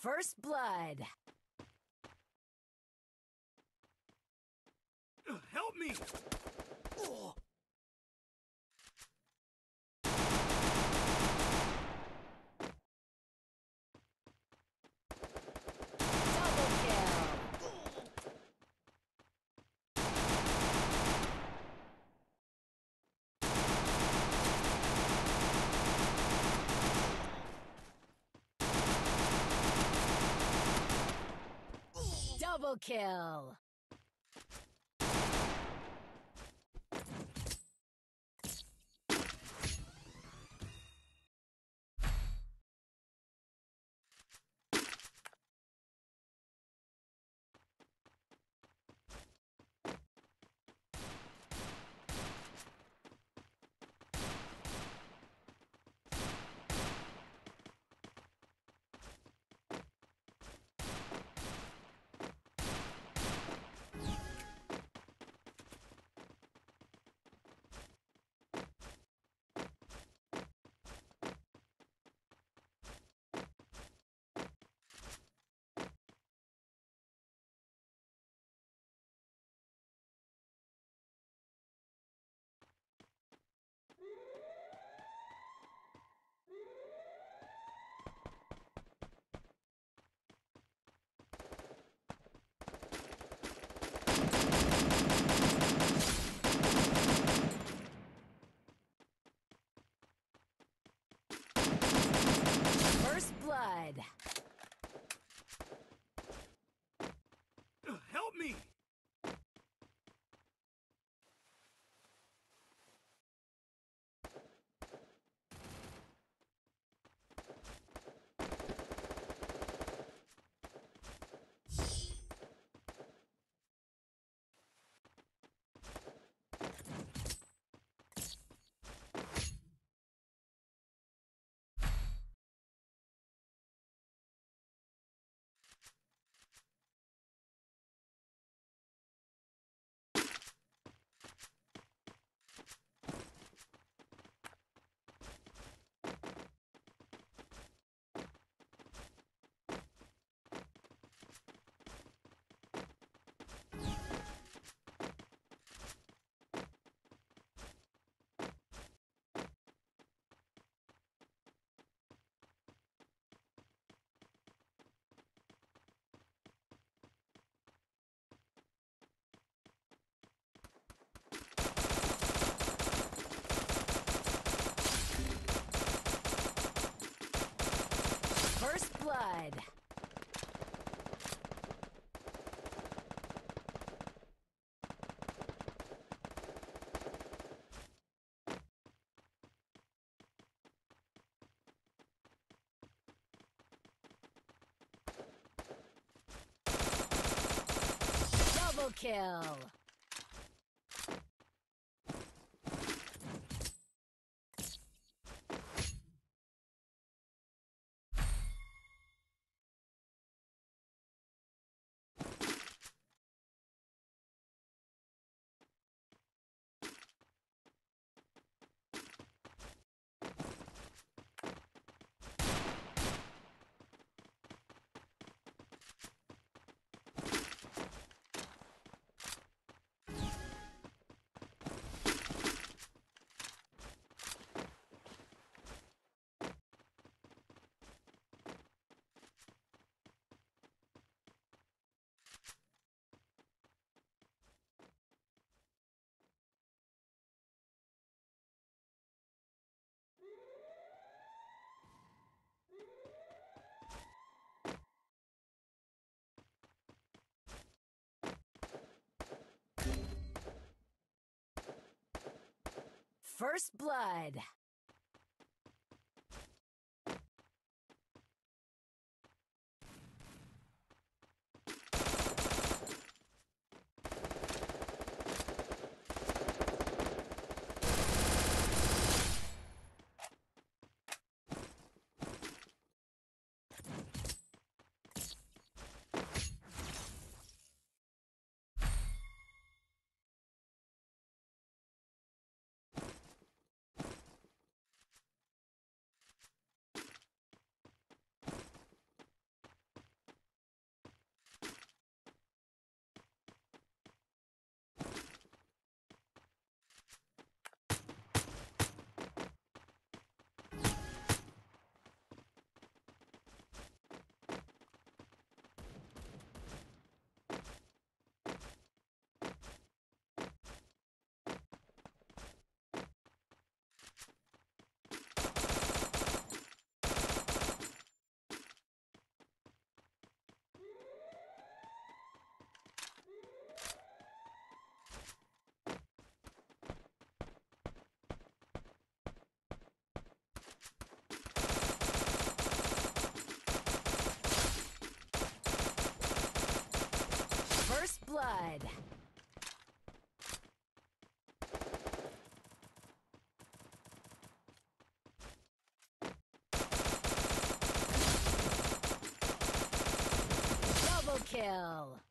First blood. Help me! Double kill. Kill. Kill. First blood. will.